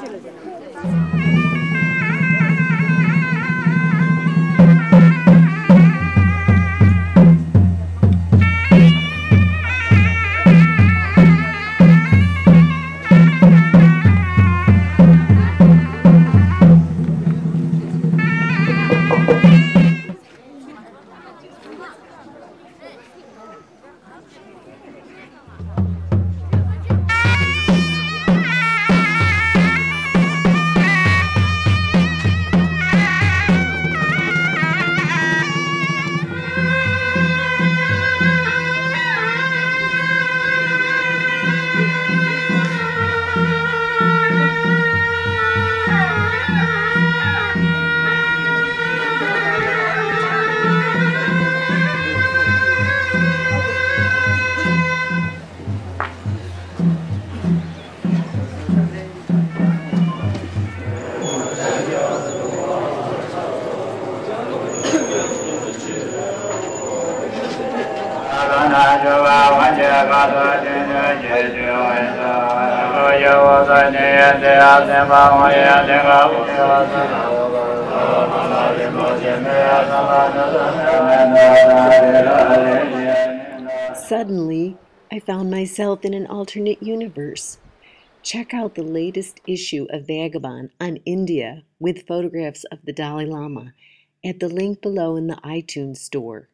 ཁྱི Suddenly, I found myself in an alternate universe. Check out the latest issue of Vagabond on India with photographs of the Dalai Lama at the link below in the iTunes store.